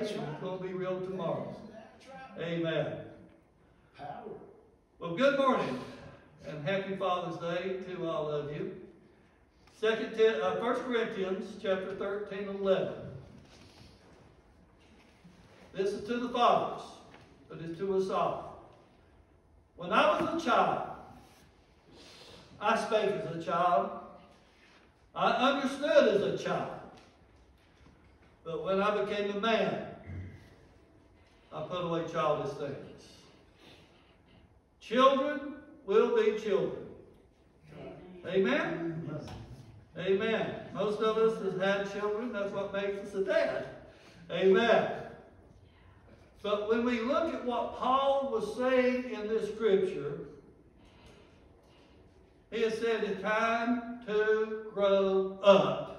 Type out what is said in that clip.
and it's going to be real tomorrow. Amen. Power. Well, good morning and happy Father's Day to all of you. Second, uh, 1 Corinthians chapter 13 and 11. This is to the fathers, but it's to us all. When I was a child, I spake as a child. I understood as a child. But when I became a man, I put away childish things. Children will be children. Amen? Amen. Most of us have had children. That's what makes us a dad. Amen. But when we look at what Paul was saying in this scripture, he has said it's time to grow up.